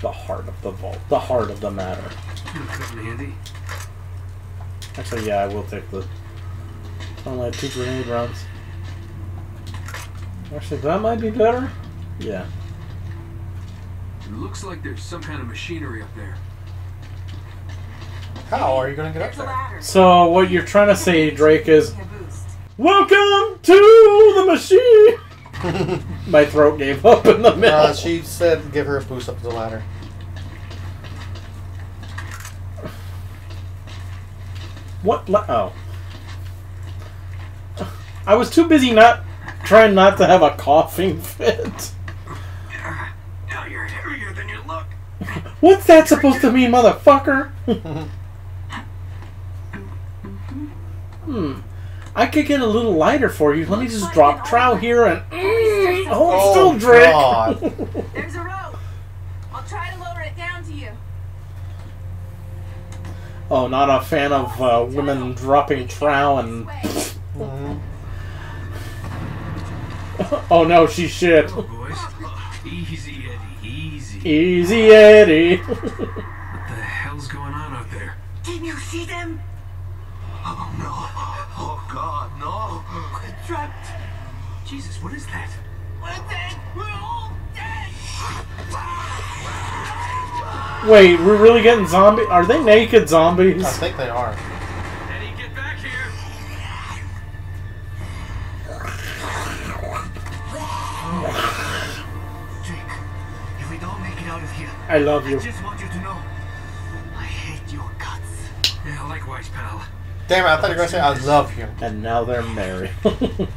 the heart of the vault, the heart of the matter. You handy? Actually, yeah, I will take the. Only have two grenade rounds. Actually, that might be better. Yeah. It looks like there's some kind of machinery up there. How are you gonna get up There's there? ladder. So what you're trying to say, Drake, is welcome to the machine. My throat gave up in the middle. Uh, she said give her a boost up the ladder. What? La- oh. I was too busy not trying not to have a coughing fit. Now you're heavier than you look. What's that supposed to mean, motherfucker? hmm. I could get a little lighter for you. Let me just drop trow here and hold Oh, still, Drake. God. There's a rope. I'll try to lower it down to you. oh, not a fan of uh, women dropping trow and. This. Oh no, she's shit. Oh. Easy, Eddie. Easy. Easy, Eddie. What the hell's going on out there? Can you see them? Oh, no. Oh, God, no. We're trapped. Jesus, what is that? Wait, we're really getting zombie? Are they naked zombies? I think they are. Eddie, get back here. Drake, if we don't make it out of here, I love you. I just want you to know I hate your guts. Yeah, likewise, pal. Damn it! I thought you were gonna say I love you. And now they're married.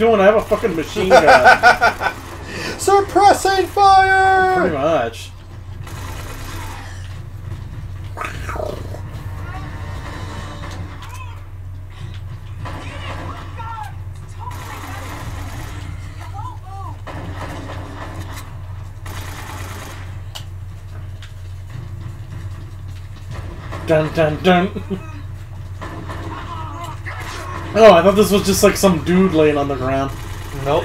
doing? I have a fucking machine gun. Suppressing fire. Pretty much. Dun dun dun. Oh, I thought this was just like some dude laying on the ground. Nope.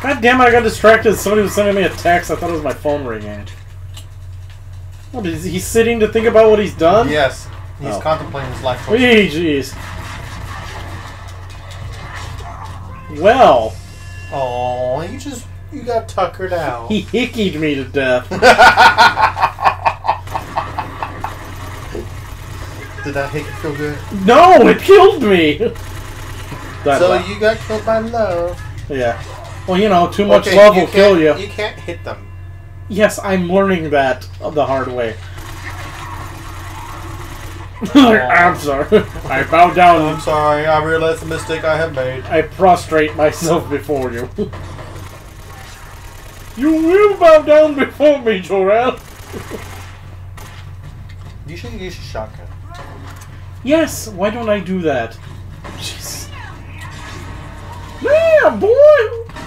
God damn it, I got distracted. Somebody was sending me a text. I thought it was my phone ringing. What is he sitting to think about what he's done? Yes. He's Oh. contemplating his life choices. Wee, jeez. Well, Oh, you just you got tuckered out. he hickeyed me to death. Did that make you feel good? No, it killed me. So you got killed by love. yeah. Well, you know, too much Okay, love will kill you. You can't hit them. Yes, I'm learning that the hard way. I'm sorry. I bow down. I'm sorry. I realize the mistake I have made. I prostrate myself before you. you will bow down before me, Jorel. You should use a shotgun. Yes, why don't I do that? Jeez. Man, boy!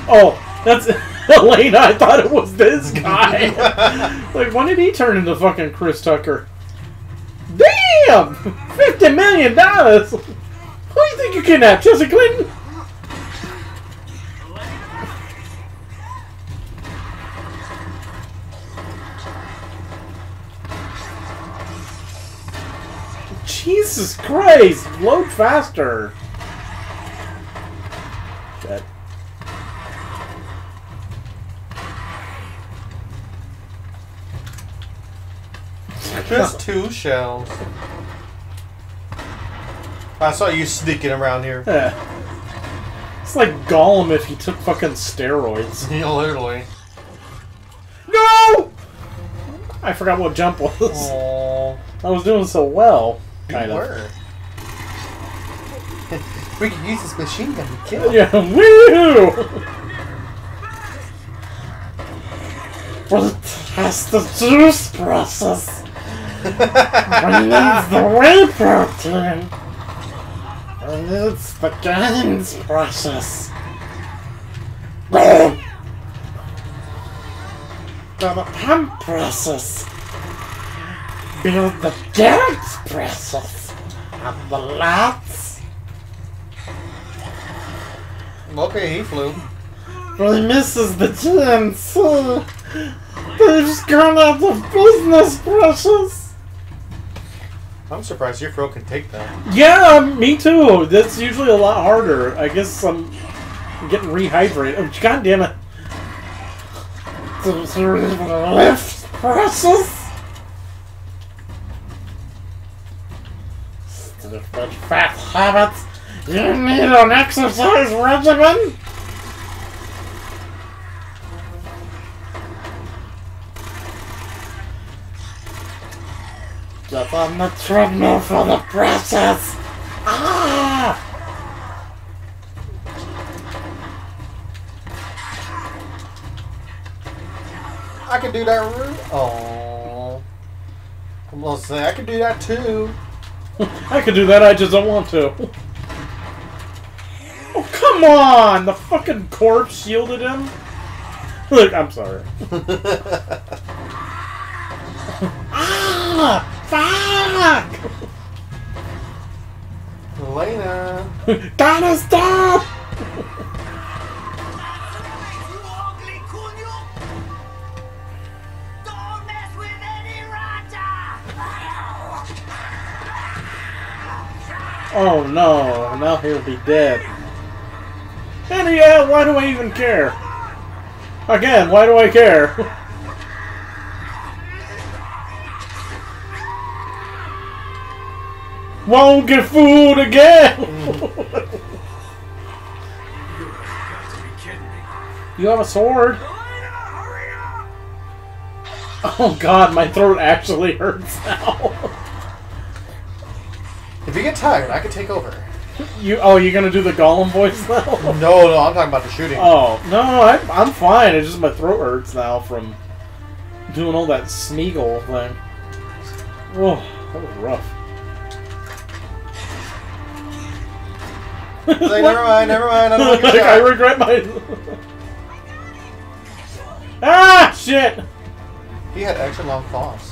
Oh, that's Elena. I thought it was this guy. like, when did he turn into fucking Chris Tucker? Damn! Fifty million dollars! Who do you think you kidnapped, Chelsea Clinton? Jesus Christ! Load faster! Shit. Just two shells. I saw you sneaking around here. Yeah. It's like Gollum if he took fucking steroids. Yeah, literally. No! I forgot what jump was. Aww. I was doing so well. Kind of. were. we could use this machine gun to kill. Yeah, woo! For the test of juice process, release the whey protein. And it's the gains process. Boom! The pump process. Build the dance presses and the lights. Okay, he flew. But he misses the chance. They've just gone out of business, precious. I'm surprised your throw can take that. Yeah, me too. That's usually a lot harder. I guess I'm getting rehydrated. Oh, God damn it. Lift, precious. Stupid fat habits. You need an exercise regimen? Get on the treadmill for the precious. Ah! I can do that. Oh. I'm gonna say I can do that too. I could do that, I just don't want to. Oh, come on! The fucking corpse shielded him? Look, I'm sorry. ah! Fuck! Elena. Gotta stop! Oh no, now he'll be dead. And yeah, uh, why do I even care? Again, why do I care? Won't get fooled again! You have a sword? Oh god, my throat actually hurts now. If you get tired, I can take over. you oh, you're gonna do the Gollum voice now? No, no, I'm talking about the shooting. Oh no, I, I'm fine. It's just my throat hurts now from doing all that Smeagol thing. Oh, that was rough. Say, never mind, never mind. I don't like, I regret my. ah, shit! He had extra long claws.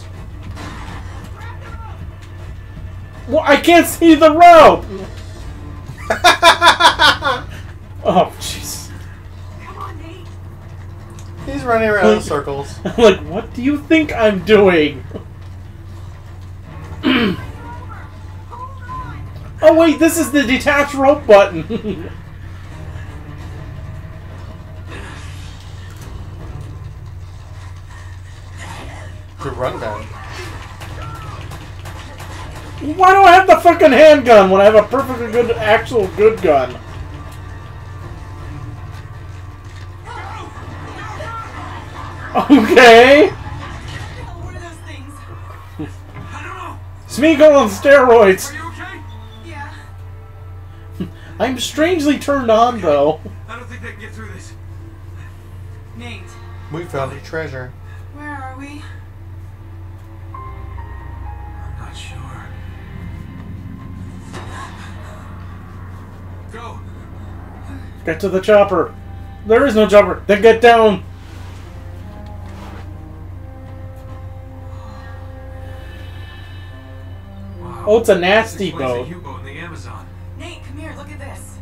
Well, I can't see the rope. Oh, jeez. Come on, Nate. He's running around in circles. I'm like, what do you think I'm doing? oh wait, this is the detach rope button. The rundown. Why do I have the fucking handgun when I have a perfectly good, actual good gun? Okay. What are those things? I don't know. Smeagol on steroids. Are you okay? Yeah. I'm strangely turned on though. I don't think they can get through this. Nate, We found a treasure. where are we? Go. Get to the chopper. There is no chopper. Then get down. Wow. Oh, it's a nasty explains boat. the U-boat in the Amazon. Nate, come here, look at this.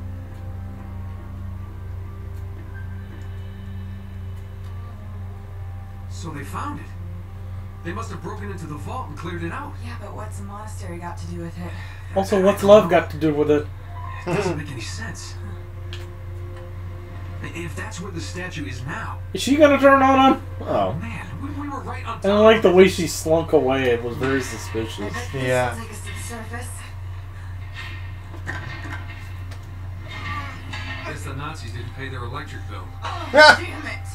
So they found it. They must have broken into the vault and cleared it out. Yeah, but what's the monastery got to do with it? Also, what's love got to do with it? It doesn't make any sense. If that's where the statue is now, Is she gonna turn on him? Oh. man, we, we were right on top. I don't like the way she slunk away. It was very suspicious. I bet this Yeah. will take us to the surface. Guess the Nazis didn't pay their electric bill. Oh, Yeah. damn it.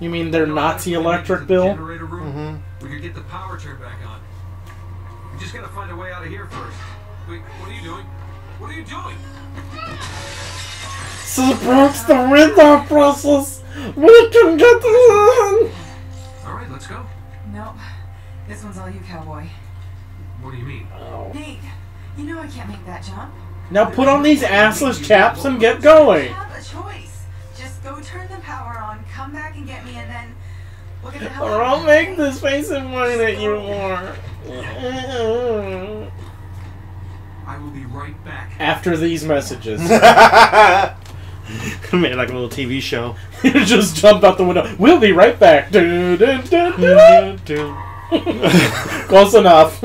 You mean their You know, Nazi if we make it to electric bill? Mm-hmm. we could get the power turned back on. We just gotta find a way out of here first. Wait, what are you doing? What are you doing? Suppress the window process. We can get this on. All right, let's go. Nope. This one's all you, cowboy. What do you mean? Oh. Nate, you know I can't make that jump. Now put on these assless chaps and get going. You have a choice. Just go turn the power on, come back and get me, and then look at the hell. Or I'll make this face and whine at you more. I will be right back. After these messages, Made like a little TV show. just jump out the window. We'll be right back. Close enough.